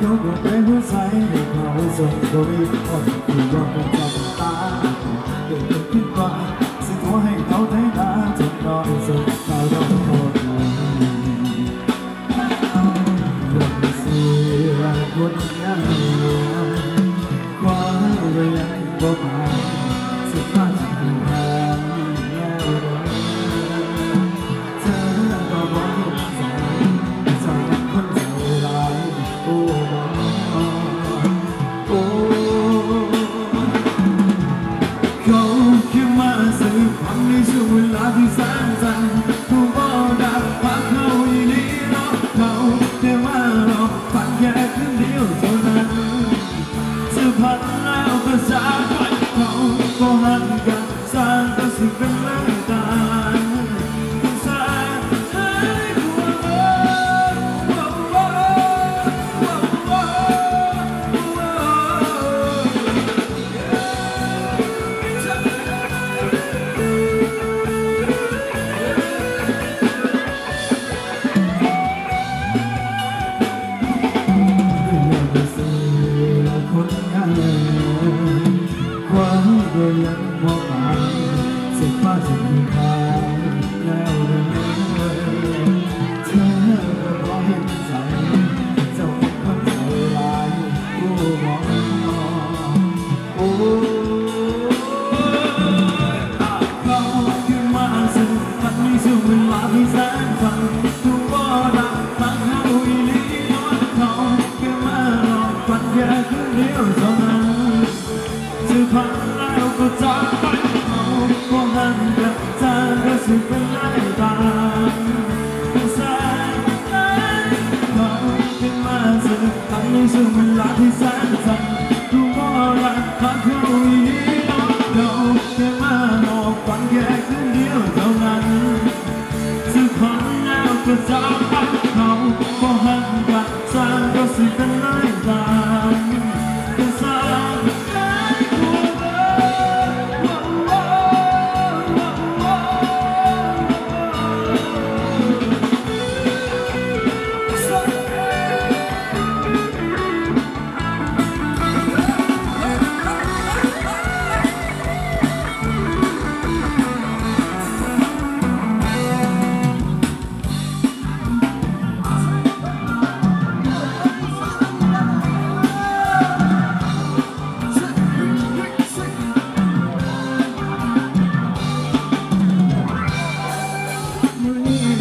You're gonna be who's I need now is a story of the rock and 我只要 and I'm by.